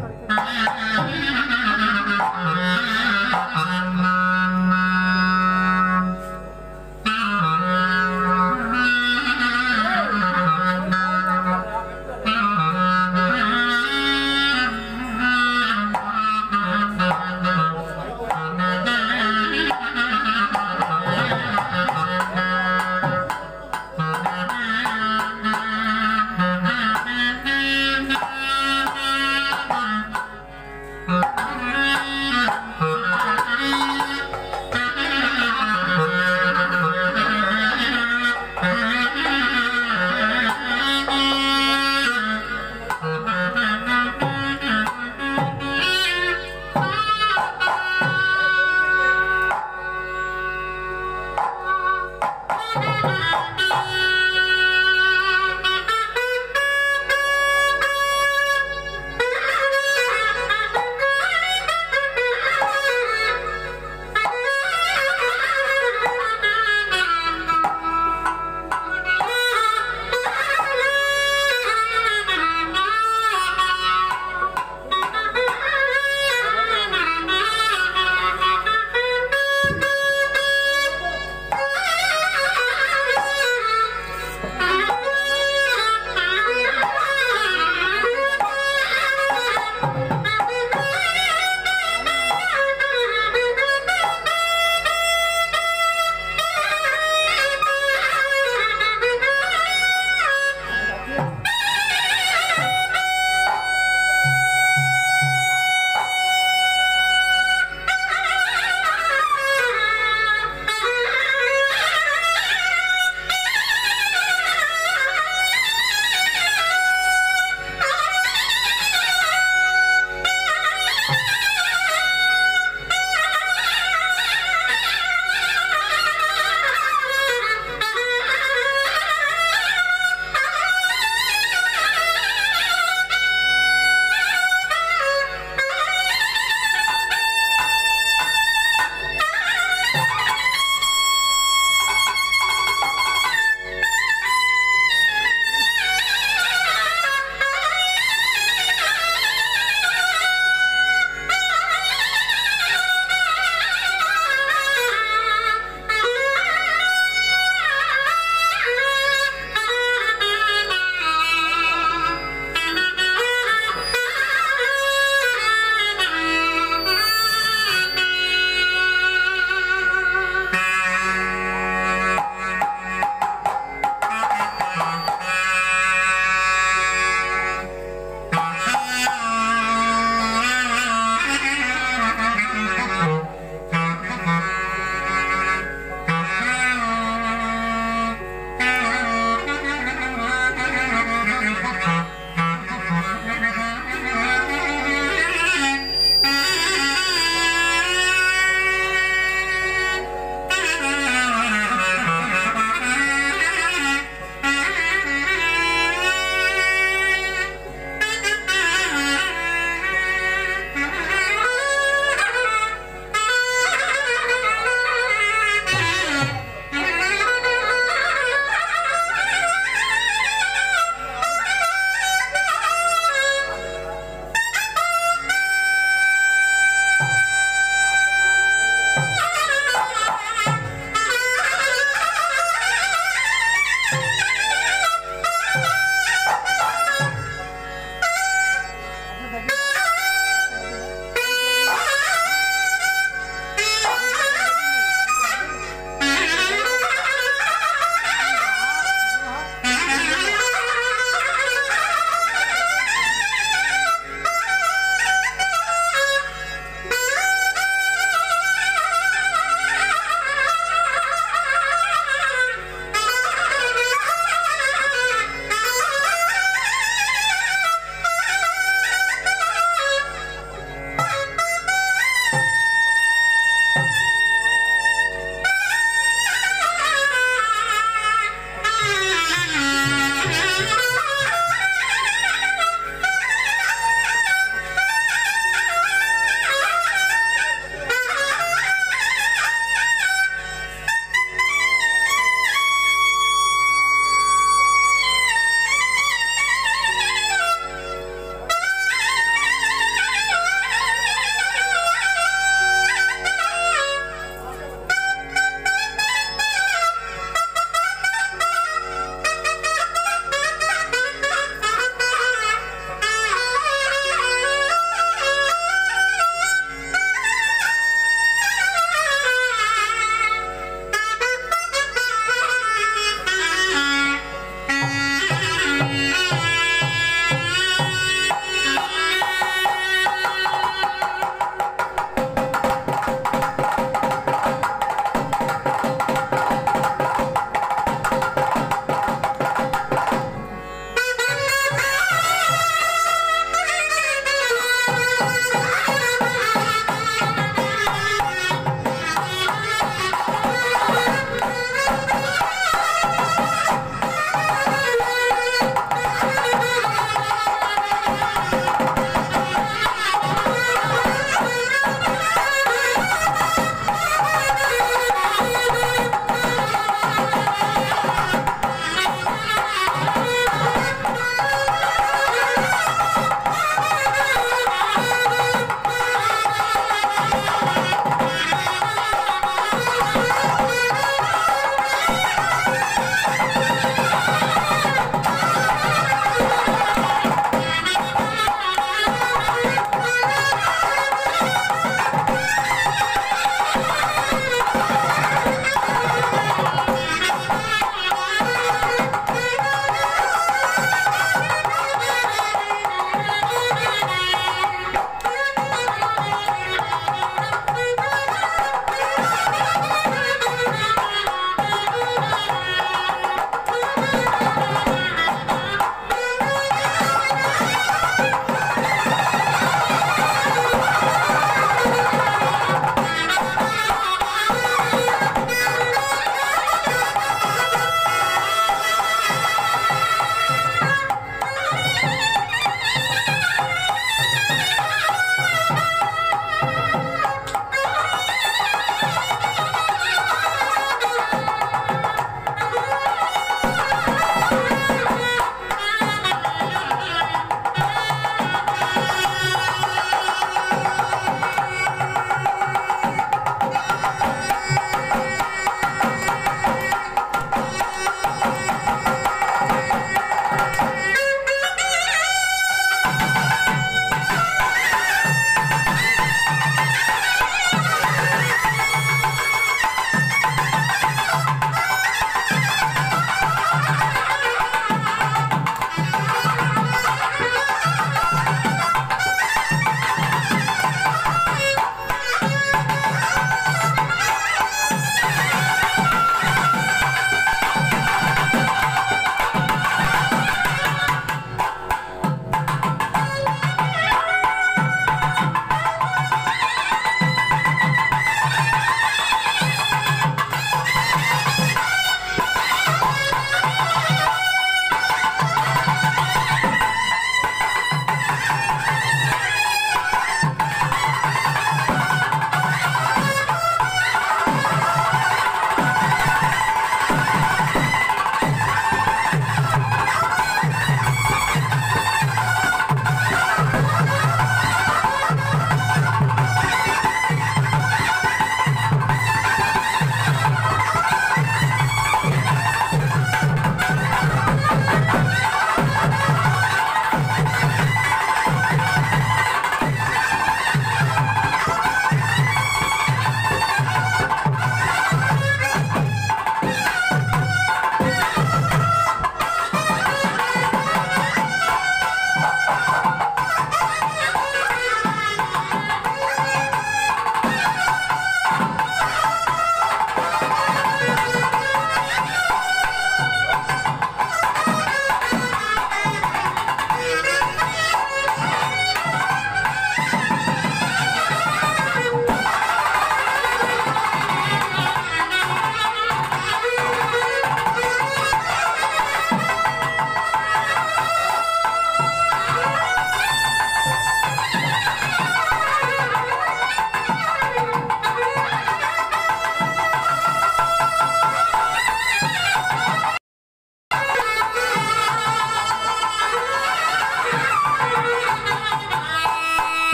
가르쳐 주세요.